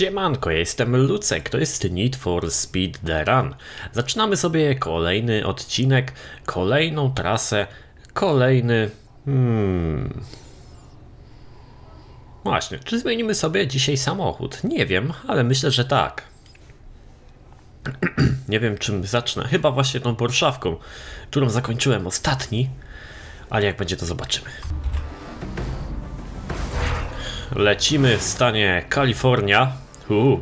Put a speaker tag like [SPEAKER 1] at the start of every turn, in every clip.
[SPEAKER 1] Siemanko, ja jestem Lucek, to jest Need for Speed The Run. Zaczynamy sobie kolejny odcinek, kolejną trasę, kolejny... Hmm... Właśnie, czy zmienimy sobie dzisiaj samochód? Nie wiem, ale myślę, że tak. Nie wiem czym zacznę, chyba właśnie tą Porszawką, którą zakończyłem ostatni, ale jak będzie to zobaczymy. Lecimy w stanie Kalifornia. Uu.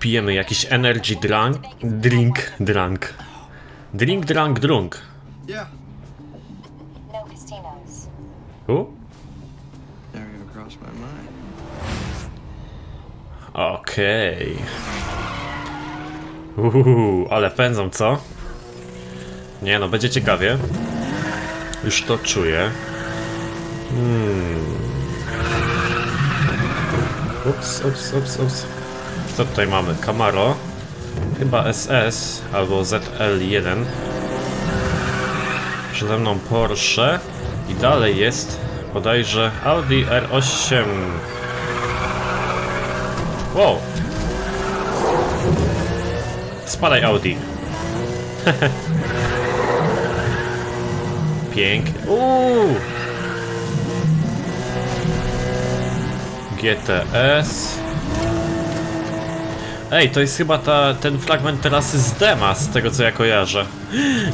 [SPEAKER 1] Pijemy jakiś energy drink. Drink, drunk. Drink, drunk, drunk.
[SPEAKER 2] No.
[SPEAKER 1] U? Okej. Uuu, ale pędzą, co? Nie no, będzie ciekawie. Już to czuję. Hmm. Ups, ups, ups, ups. Co tutaj mamy? Camaro. Chyba SS albo ZL1. Przede mną Porsche. I dalej jest bodajże Audi R8. Wow. Spadaj Audi. Pięknie. Uuu. GTS. Ej, to jest chyba ta, ten fragment trasy z Dema, z tego co ja kojarzę.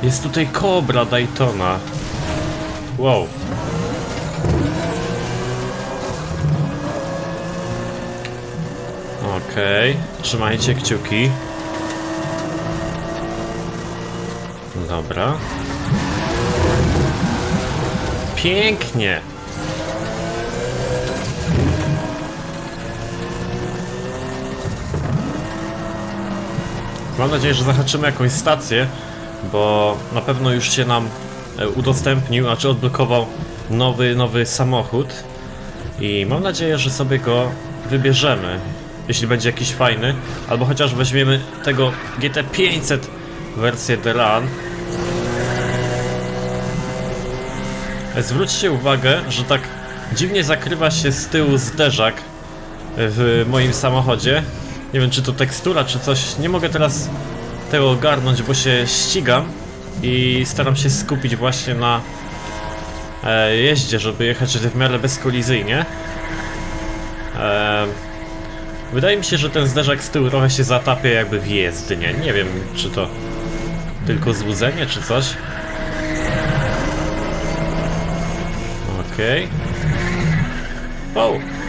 [SPEAKER 1] Jest tutaj Cobra Daytona. Wow. Okej, trzymajcie kciuki. Dobra. Pięknie. Mam nadzieję, że zahaczymy jakąś stację, bo na pewno już się nam e, udostępnił, znaczy odblokował nowy, nowy samochód i mam nadzieję, że sobie go wybierzemy, jeśli będzie jakiś fajny, albo chociaż weźmiemy tego GT500 wersję. E, Zwróćcie uwagę, że tak dziwnie zakrywa się z tyłu zderzak w moim samochodzie. Nie wiem, czy to tekstura, czy coś. Nie mogę teraz tego ogarnąć, bo się ścigam i staram się skupić właśnie na e, jeździe, żeby jechać w miarę bezkolizyjnie. E, wydaje mi się, że ten zderzak z tyłu trochę się zatapia jakby w jezdnie. Nie wiem, czy to tylko złudzenie, czy coś. Okej. O!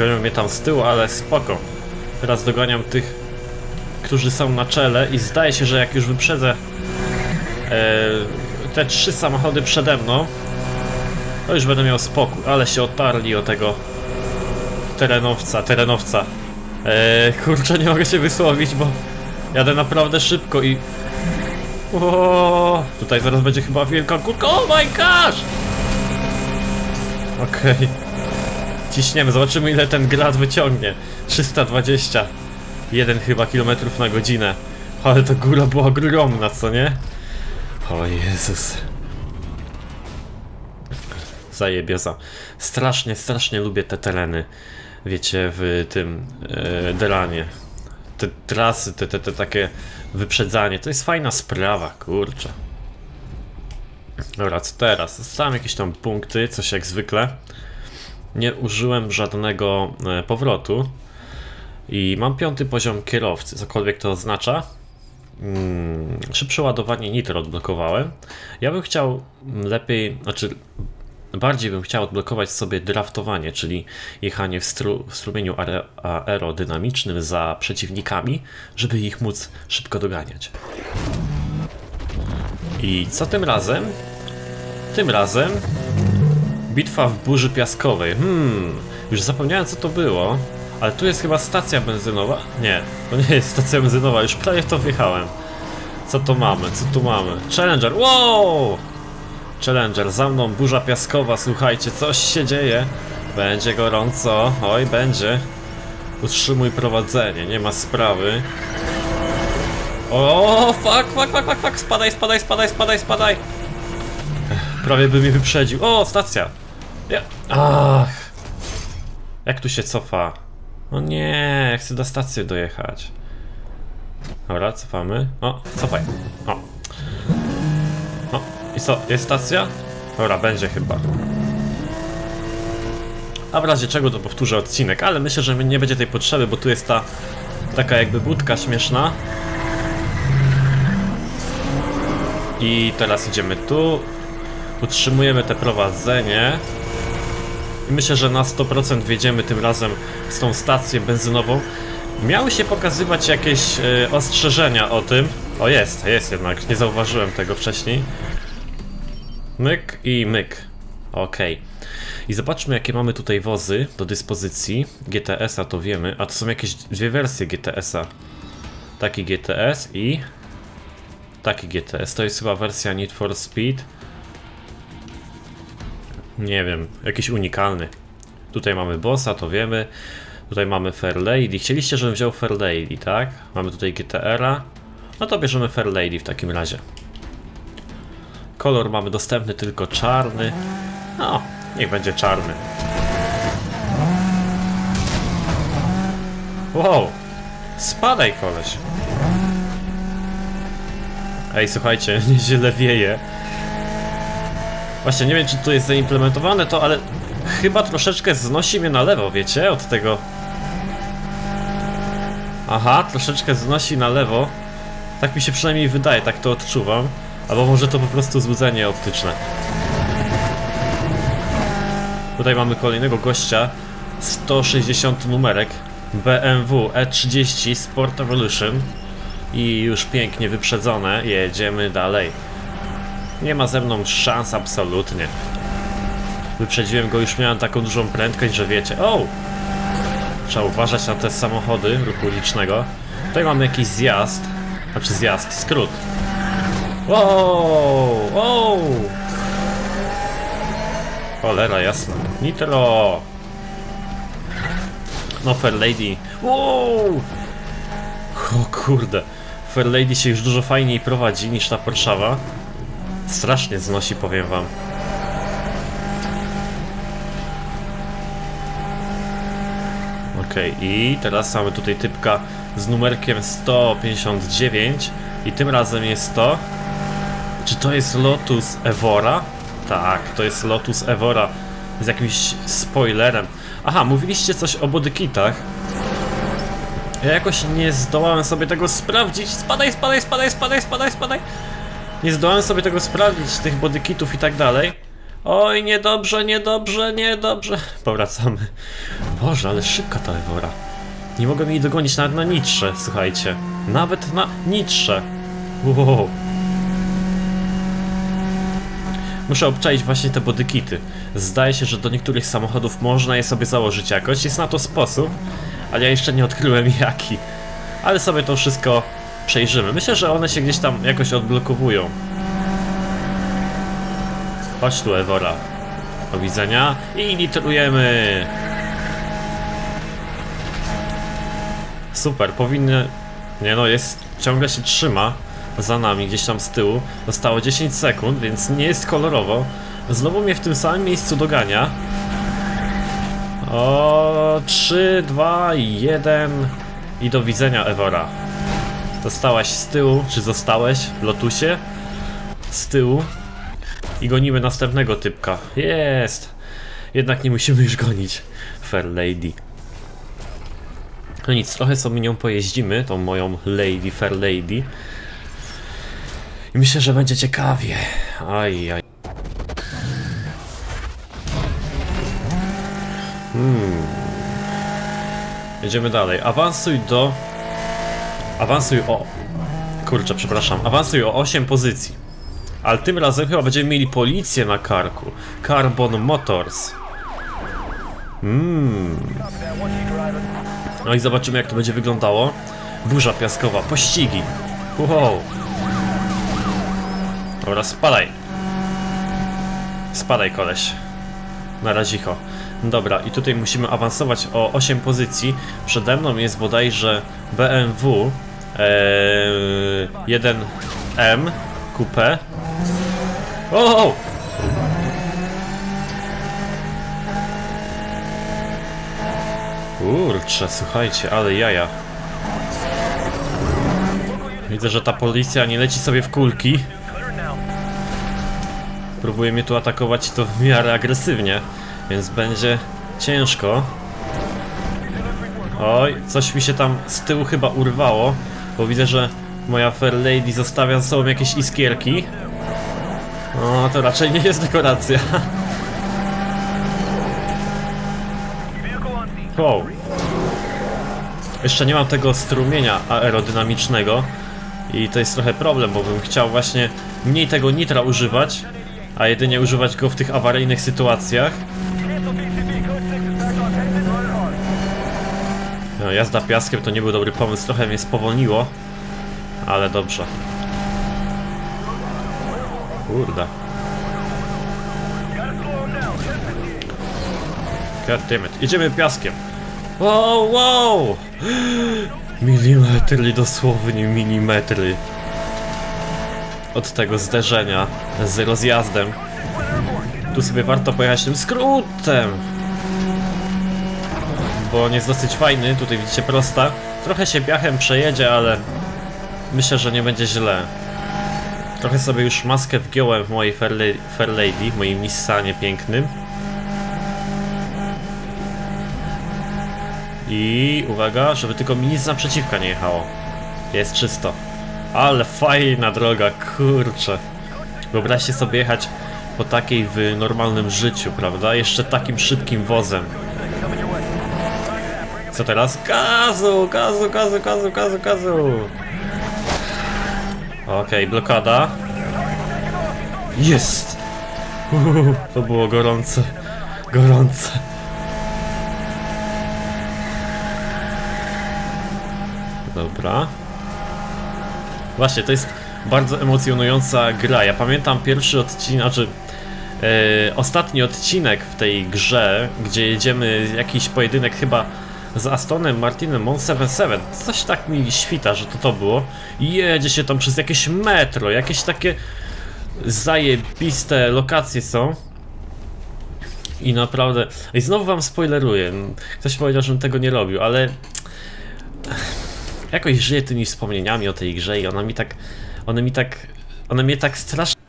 [SPEAKER 1] Gonią mnie tam z tyłu, ale spoko. Teraz doganiam tych, którzy są na czele i zdaje się, że jak już wyprzedzę e, te trzy samochody przede mną, to już będę miał spokój, ale się otarli o tego terenowca, terenowca. E, kurczę, nie mogę się wysłowić, bo jadę naprawdę szybko i... O, tutaj zaraz będzie chyba wielka kurka. Oh my gosh! Okej. Ciśniemy, zobaczymy ile ten grad wyciągnie. 320. Jeden chyba kilometrów na godzinę. Ale ta góra była ogromna, co nie? O Jezus. Zajebioza. Strasznie, strasznie lubię te tereny. Wiecie, w tym e, Delanie. Te trasy, te, te, te takie wyprzedzanie. To jest fajna sprawa, kurczę. Dobra, co teraz? Zostałem jakieś tam punkty, coś jak zwykle nie użyłem żadnego e, powrotu i mam piąty poziom kierowcy, cokolwiek to oznacza. Hmm, szybsze ładowanie nitro odblokowałem. Ja bym chciał lepiej, znaczy bardziej bym chciał odblokować sobie draftowanie, czyli jechanie w, stru, w strumieniu aer aerodynamicznym za przeciwnikami, żeby ich móc szybko doganiać. I co tym razem? Tym razem Bitwa w burzy piaskowej. Hmm, już zapomniałem co to było. Ale tu jest chyba stacja benzynowa. Nie, to nie jest stacja benzynowa, już prawie w to wjechałem. Co to mamy? Co tu mamy? Challenger, wow! Challenger, za mną burza piaskowa, słuchajcie, coś się dzieje. Będzie gorąco, oj, będzie. Utrzymuj prowadzenie, nie ma sprawy. O, fuck, fuck, fuck, fuck, fuck, spadaj, spadaj, spadaj, spadaj, spadaj. Prawie by mnie wyprzedził. O, stacja. Ja. Ach. Jak tu się cofa? O nie, ja chcę do stacji dojechać. Dobra, cofamy. O, cofaj. O. O, i co, jest stacja? Dobra, będzie chyba. A w razie czego to powtórzę odcinek, ale myślę, że nie będzie tej potrzeby, bo tu jest ta taka jakby budka śmieszna. I teraz idziemy tu. Utrzymujemy te prowadzenie. I myślę, że na 100% wjedziemy tym razem z tą stację benzynową. Miały się pokazywać jakieś e, ostrzeżenia o tym. O jest, jest jednak, nie zauważyłem tego wcześniej. Myk i myk. Okej. I zobaczmy jakie mamy tutaj wozy do dyspozycji. GTS-a to wiemy, a to są jakieś dwie wersje GTS-a. Taki GTS i... Taki GTS, to jest chyba wersja Need for Speed. Nie wiem, jakiś unikalny. Tutaj mamy bossa, to wiemy. Tutaj mamy Fair Lady. Chcieliście, żebym wziął Fair Lady, tak? Mamy tutaj GTR-a. No to bierzemy Fair Lady w takim razie. Kolor mamy dostępny tylko czarny. No, niech będzie czarny. Wow! Spadaj, koleś! Ej, słuchajcie, nieźle wieje. Właśnie nie wiem, czy to jest zaimplementowane to, ale chyba troszeczkę znosi mnie na lewo, wiecie? Od tego... Aha, troszeczkę znosi na lewo. Tak mi się przynajmniej wydaje, tak to odczuwam. Albo może to po prostu złudzenie optyczne. Tutaj mamy kolejnego gościa. 160 numerek. BMW E30 Sport Evolution. I już pięknie wyprzedzone. Jedziemy dalej. Nie ma ze mną szans absolutnie. Wyprzedziłem go, już miałem taką dużą prędkość, że wiecie. O! Trzeba uważać na te samochody ruchu ulicznego. Tutaj mamy jakiś zjazd. Znaczy zjazd, skrót. Wow! Wow! Cholera jasna. Nitro! No Fair Lady. Wow! O kurde. Fair Lady się już dużo fajniej prowadzi niż ta Porszawa. Strasznie znosi, powiem wam. Okej, i teraz mamy tutaj typka z numerkiem 159 i tym razem jest to... Czy to jest Lotus Evora? Tak, to jest Lotus Evora z jakimś spoilerem. Aha, mówiliście coś o bodykitach. Ja jakoś nie zdołałem sobie tego sprawdzić. Spadaj, spadaj, spadaj, spadaj, spadaj, spadaj. Nie zdołałem sobie tego sprawdzić, tych bodykitów i tak dalej. Oj, niedobrze, niedobrze, niedobrze. Powracamy. Boże, ale szybka ta Evora. Nie mogę jej dogonić nawet na nitrze, słuchajcie. Nawet na nitrze. Wow. Muszę obczaić właśnie te bodykity. Zdaje się, że do niektórych samochodów można je sobie założyć jakoś. Jest na to sposób, ale ja jeszcze nie odkryłem jaki. Ale sobie to wszystko przejrzymy. Myślę, że one się gdzieś tam jakoś odblokowują. Chodź tu, Evora. Do widzenia. I nitrujemy. Super, powinny... Nie no, jest... Ciągle się trzyma za nami, gdzieś tam z tyłu. Zostało 10 sekund, więc nie jest kolorowo. Znowu mnie w tym samym miejscu dogania. O, 3, 2, 1 i do widzenia, Evora. Zostałaś z tyłu, czy zostałeś w Lotusie? Z tyłu. I gonimy następnego typka. Jest! Jednak nie musimy już gonić. Fair Lady. No nic, trochę sobie nią pojeździmy, tą moją Lady, Fair Lady. I myślę, że będzie ciekawie. Aj, aj. Hmm. Jedziemy dalej. Awansuj do... Awansuj o... Kurczę, przepraszam. Awansuj o 8 pozycji. Ale tym razem chyba będziemy mieli policję na karku. Carbon Motors. Mmm. No i zobaczymy jak to będzie wyglądało. Burza piaskowa, pościgi. Wow. Dobra, spadaj. Spadaj, koleś. Na razicho. Dobra, i tutaj musimy awansować o 8 pozycji. Przede mną jest bodajże BMW ee, 1M Coupe. O! Kurczę, słuchajcie, ale jaja. Widzę, że ta policja nie leci sobie w kulki. Próbuje mnie tu atakować to w miarę agresywnie, więc będzie ciężko. Oj, coś mi się tam z tyłu chyba urwało, bo widzę, że moja Fair Lady zostawia za sobą jakieś iskierki. No, to raczej nie jest dekoracja. Wow. Jeszcze nie mam tego strumienia aerodynamicznego i to jest trochę problem, bo bym chciał właśnie mniej tego nitra używać, a jedynie używać go w tych awaryjnych sytuacjach. No, jazda piaskiem to nie był dobry pomysł, trochę mnie spowolniło, ale dobrze. Kurde. Goddammit. Idziemy piaskiem. Wow, wow! Milimetry, dosłownie milimetry. Od tego zderzenia z rozjazdem. Tu sobie warto pojechać tym skrótem. Bo on jest dosyć fajny, tutaj widzicie prosta. Trochę się biachem przejedzie, ale myślę, że nie będzie źle. Trochę sobie już maskę wgiąłem w mojej Fair, La- Fair Lady, w moim Nissanie pięknym. I uwaga, żeby tylko mi nic naprzeciwka nie jechało. Jest czysto. Ale fajna droga, kurczę. Wyobraźcie sobie jechać po takiej w normalnym życiu, prawda? Jeszcze takim szybkim wozem. Co teraz? Gazu, gazu, gazu, gazu, gazu, gazu. Okej, blokada. Jest! To było gorące. Gorące. Dobra. Właśnie, to jest bardzo emocjonująca gra. Ja pamiętam pierwszy odcinek, znaczy e, ostatni odcinek w tej grze, gdzie jedziemy jakiś pojedynek chyba z Astonem Martinem Mon 77. Coś tak mi świta, że to to było. Jedzie się tam przez jakieś metro, jakieś takie zajebiste lokacje są. I naprawdę. I znowu wam spoileruję. Ktoś powiedział, żebym tego nie robił, ale jakoś żyję tymi wspomnieniami o tej grze i ona mi tak. One mi tak. One mnie tak strasznie.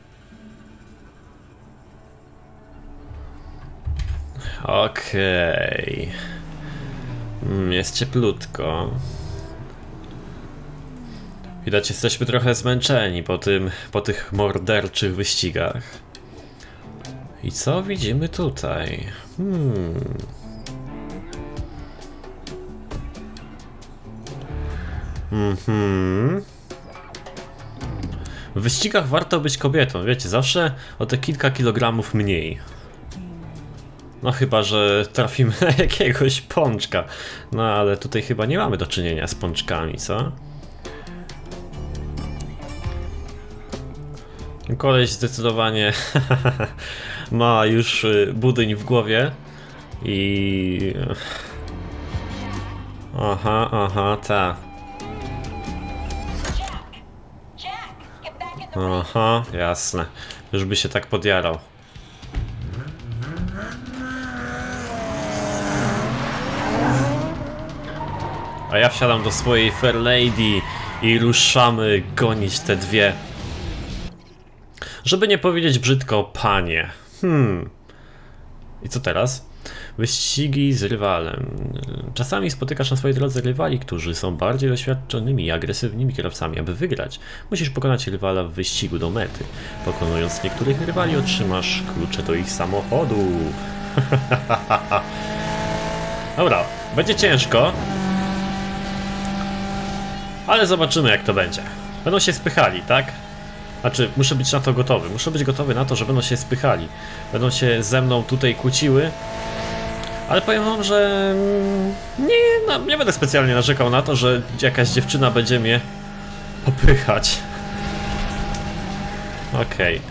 [SPEAKER 1] Okej. Mm, jest cieplutko. Widać, jesteśmy trochę zmęczeni po tym, po tych morderczych wyścigach. I co widzimy tutaj? Hmm. Mhm. W wyścigach warto być kobietą, wiecie, zawsze o te kilka kilogramów mniej. No chyba, że trafimy na jakiegoś pączka. No ale tutaj chyba nie mamy do czynienia z pączkami, co? Koleś zdecydowanie ma już y, budyń w głowie i... Aha, aha, ta. Aha, jasne. Już by się tak podjarał. A ja wsiadam do swojej Fair Lady i ruszamy gonić te dwie. Żeby nie powiedzieć brzydko, panie. Hmm. I co teraz? Wyścigi z rywalem. Czasami spotykasz na swojej drodze rywali, którzy są bardziej doświadczonymi i agresywnymi kierowcami. Aby wygrać, musisz pokonać rywala w wyścigu do mety. Pokonując niektórych rywali, otrzymasz klucze do ich samochodów. Dobra, będzie ciężko. Ale zobaczymy, jak to będzie. Będą się spychali, tak? Znaczy, muszę być na to gotowy. Muszę być gotowy na to, że będą się spychali. Będą się ze mną tutaj kłóciły. Ale powiem wam, że mm, nie, no, nie będę specjalnie narzekał na to, że jakaś dziewczyna będzie mnie popychać. Okej.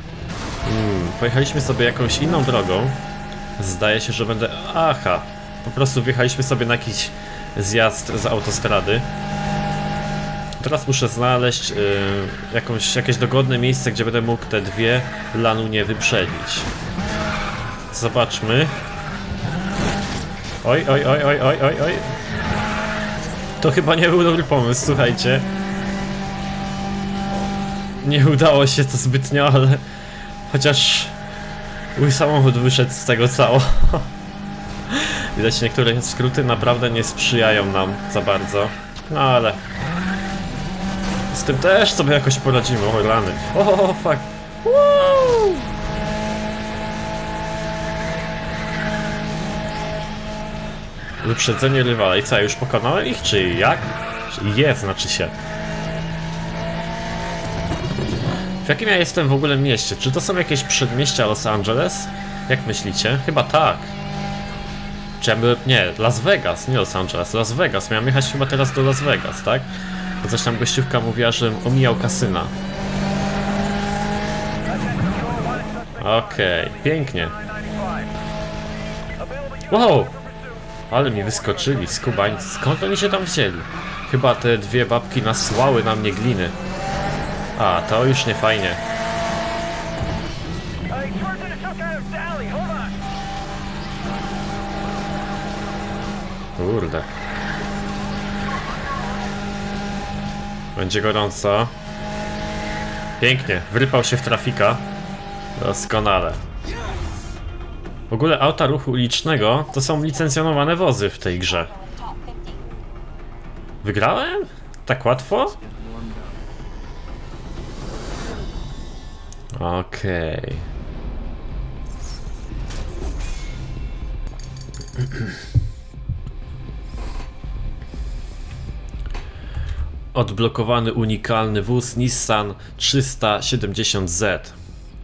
[SPEAKER 1] Mm, pojechaliśmy sobie jakąś inną drogą. Zdaje się, że będę... Aha. Po prostu wjechaliśmy sobie na jakiś zjazd z autostrady. Teraz muszę znaleźć y, jakąś, jakieś dogodne miejsce, gdzie będę mógł te dwie lanunie wyprzedzić. Zobaczmy. Oj, oj, oj, oj, oj, oj, oj. To chyba nie był dobry pomysł, słuchajcie. Nie udało się to zbytnio, ale chociaż mój samochód wyszedł z tego cało. Widać niektóre skróty naprawdę nie sprzyjają nam za bardzo. No ale z tym też sobie jakoś poradzimy, o rany. O, fuck. Woo! Wyprzedzenie rywala i co, już pokonałem ich, czy jak? Jest, znaczy się. W jakim ja jestem w ogóle mieście? Czy to są jakieś przedmieścia Los Angeles? Jak myślicie? Chyba tak. Czy ja byłem... Nie, Las Vegas, nie Los Angeles, Las Vegas. Miałem jechać chyba teraz do Las Vegas, tak? Bo coś tam gościówka mówiła, że omijał kasyna. Okej, pięknie. Wow! Ale mi wyskoczyli, skubańcy. Skąd oni się tam wzięli? Chyba te dwie babki nasłały na mnie gliny. A, to już nie fajnie. Kurde. Będzie gorąco. Pięknie, wrypał się w trafika. Doskonale. W ogóle auta ruchu ulicznego to są licencjonowane wozy w tej grze.
[SPEAKER 2] Top 50.
[SPEAKER 1] Wygrałem? Tak łatwo? Okej. Odblokowany unikalny wóz Nissan 370Z.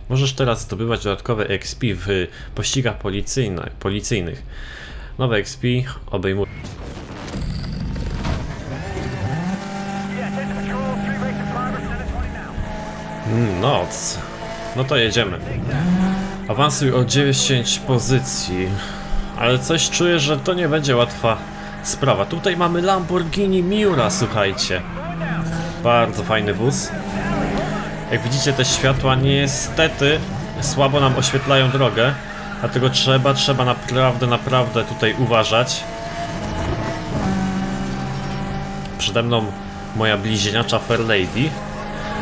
[SPEAKER 1] Możesz teraz zdobywać dodatkowe XP w pościgach policyjnych. Nowe XP obejmują Mm, Noc. No to jedziemy. Awansuj o 10 pozycji. Ale coś czuję, że to nie będzie łatwa sprawa. Tutaj mamy Lamborghini Miura, słuchajcie. Bardzo fajny wóz. Jak widzicie, te światła niestety słabo nam oświetlają drogę. Dlatego trzeba, trzeba naprawdę, naprawdę tutaj uważać. Przede mną moja bliźniacza Fair Lady.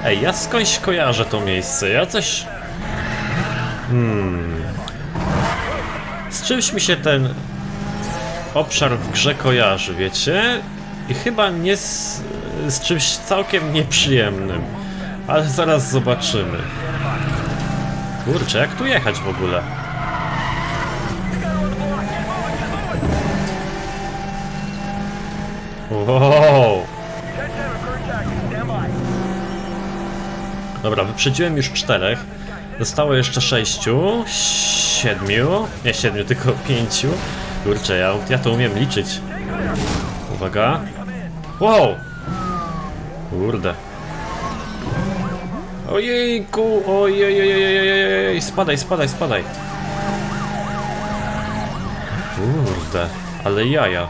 [SPEAKER 1] Ej, ja skądś kojarzę to miejsce, ja coś... Hmm... Z czymś mi się ten obszar w grze kojarzy, wiecie? I chyba nie z, z czymś całkiem nieprzyjemnym. Ale zaraz zobaczymy. Kurczę, jak tu jechać w ogóle? Wow! Dobra, wyprzedziłem już czterech. Zostało jeszcze sześciu, siedmiu, nie siedmiu, tylko pięciu. Kurczę, ja, ja to umiem liczyć. Uwaga. Wow! Kurde. Ojejku, ojej, spadaj, spadaj, spadaj. Kurde, ale jaja.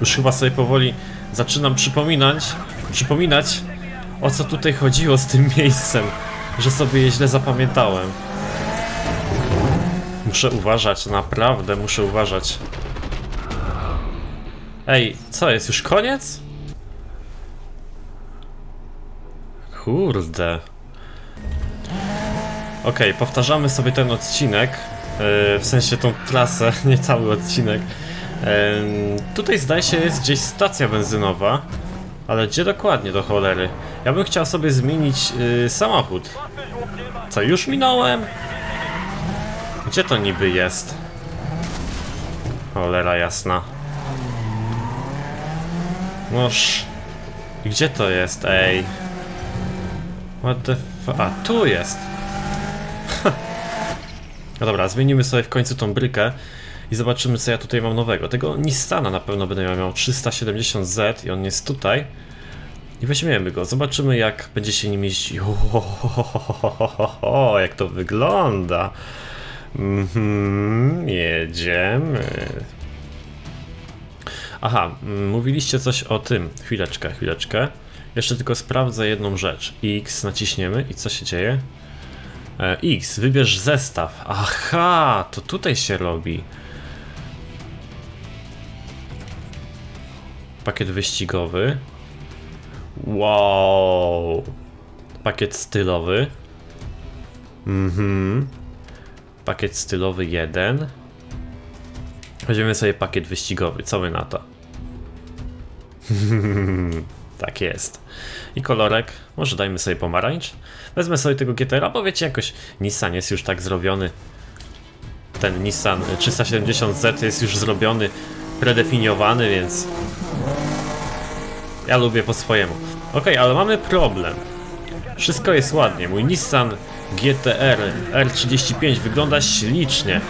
[SPEAKER 1] Już chyba sobie powoli zaczynam przypominać, przypominać o co tutaj chodziło z tym miejscem, że sobie je źle zapamiętałem. Muszę uważać, naprawdę muszę uważać. Ej, co jest, już koniec? Kurde. Okej, powtarzamy sobie ten odcinek, yy, w sensie tą trasę, nie cały odcinek. Yy, tutaj zdaje się jest gdzieś stacja benzynowa, ale gdzie dokładnie do cholery? Ja bym chciał sobie zmienić yy, samochód. Co, już minąłem? Gdzie to niby jest? Cholera jasna. Noż... Gdzie to jest, ej? What the f... A, tu jest! no dobra, zmienimy sobie w końcu tą brykę i zobaczymy co ja tutaj mam nowego. Tego Nissana na pewno będę miał 370Z i on jest tutaj. I weźmiemy go, zobaczymy jak będzie się nim jeździć. O, jak to wygląda. Mhm, jedziemy. Aha, mówiliście coś o tym. Chwileczkę, chwileczkę. Jeszcze tylko sprawdzę jedną rzecz. X naciśniemy i co się dzieje? E, X, wybierz zestaw. Aha, to tutaj się robi. Pakiet wyścigowy. Wow. Pakiet stylowy. Mhm. Pakiet stylowy 1. Weźmiemy sobie pakiet wyścigowy. Co wy na to? tak jest. I kolorek. Może dajmy sobie pomarańcz. Wezmę sobie tego GTR, bo wiecie, jakoś Nissan jest już tak zrobiony. Ten Nissan 370Z jest już zrobiony, predefiniowany, więc ja lubię po swojemu. Ok, ale mamy problem. Wszystko jest ładnie. Mój Nissan GTR R35 wygląda ślicznie.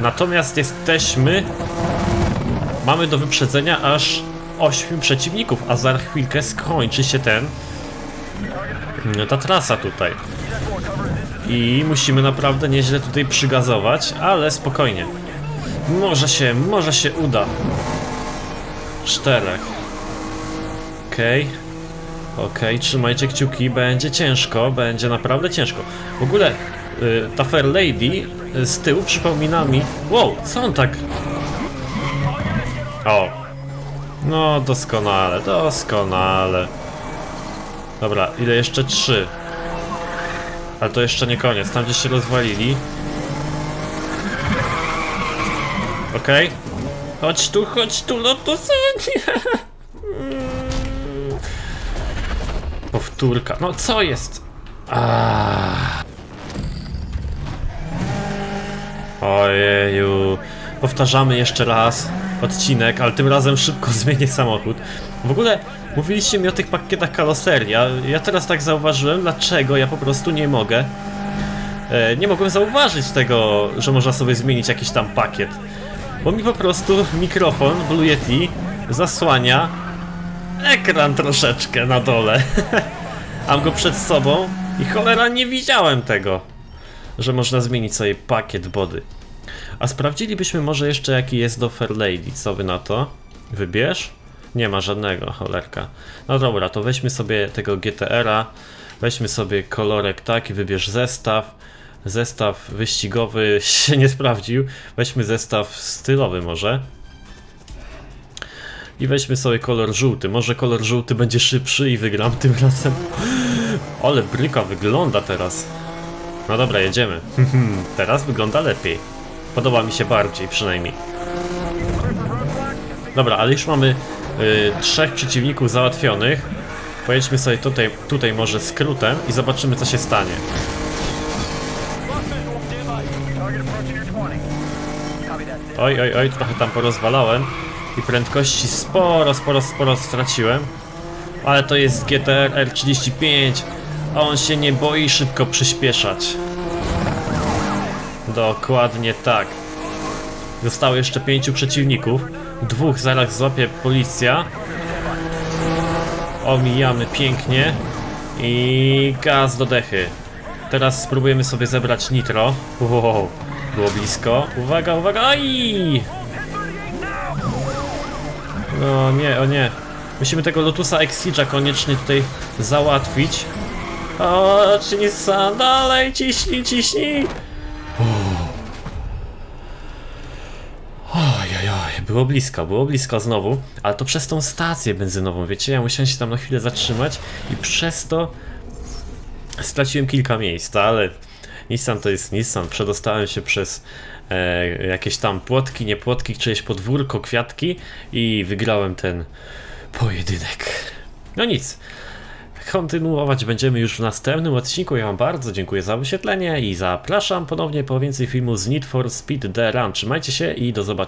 [SPEAKER 1] Natomiast jesteśmy... Mamy do wyprzedzenia aż 8 przeciwników, a za chwilkę skończy się ten... Ta trasa tutaj. I musimy naprawdę nieźle tutaj przygazować, ale spokojnie. Może się, może się uda. Czterech. Okej. Okej, trzymajcie kciuki, będzie ciężko, będzie naprawdę ciężko. W ogóle y, ta Fair Lady y, z tyłu przypomina mi... Wow, co on tak... O. No, doskonale, doskonale. Dobra, ile jeszcze? Trzy. Ale to jeszcze nie koniec, tam gdzieś się rozwalili. Okej. Chodź tu, chodź tu, Lotus, nie. Powtórka. No co jest? Aaaa. Ojeju. Powtarzamy jeszcze raz odcinek, ale tym razem szybko zmienię samochód. W ogóle mówiliście mi o tych pakietach karoserii. Ja, ja teraz tak zauważyłem, dlaczego ja po prostu nie mogę. E, nie mogłem zauważyć tego, że można sobie zmienić jakiś tam pakiet. Bo mi po prostu mikrofon Blue Yeti zasłania ekran troszeczkę na dole. Mam go przed sobą i cholera nie widziałem tego, że można zmienić sobie pakiet body. A sprawdzilibyśmy może jeszcze jaki jest do Fair Lady, co wy na to? Wybierz? Nie ma żadnego, cholerka. No dobra, to weźmy sobie tego GTR-a, weźmy sobie kolorek tak i wybierz zestaw. Zestaw wyścigowy się nie sprawdził, weźmy zestaw stylowy może. I weźmy sobie kolor żółty. Może kolor żółty będzie szybszy i wygram tym razem. Ale bryka wygląda teraz. No dobra, jedziemy. teraz wygląda lepiej. Podoba mi się bardziej przynajmniej. Dobra, ale już mamy y, trzech przeciwników załatwionych. Pojedźmy sobie tutaj, tutaj może skrótem i zobaczymy co się stanie. Oj, oj, oj, trochę tam porozwalałem. I prędkości sporo, sporo, sporo straciłem. Ale to jest GTR R35. A on się nie boi szybko przyspieszać. Dokładnie tak. Zostało jeszcze pięciu przeciwników. Dwóch zaraz złapie policja. Omijamy pięknie. I gaz do dechy. Teraz spróbujemy sobie zebrać nitro. Wow, było blisko. Uwaga, uwaga! No nie, o nie. Musimy tego Lotusa Exige'a koniecznie tutaj załatwić. O, czy nie sam dalej, ciśnij, ciśnij! Ojojoj, było blisko, było blisko znowu, ale to przez tą stację benzynową, wiecie, ja musiałem się tam na chwilę zatrzymać i przez to straciłem kilka miejsc, ale Nissan to jest Nissan, przedostałem się przez e, jakieś tam płotki, nie płotki, czyjeś podwórko, kwiatki i wygrałem ten pojedynek. No nic, kontynuować będziemy już w następnym odcinku. Ja Wam bardzo dziękuję za wyświetlenie i zapraszam ponownie po więcej filmu z Need for Speed The Run. Trzymajcie się i do zobaczenia.